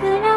僕ら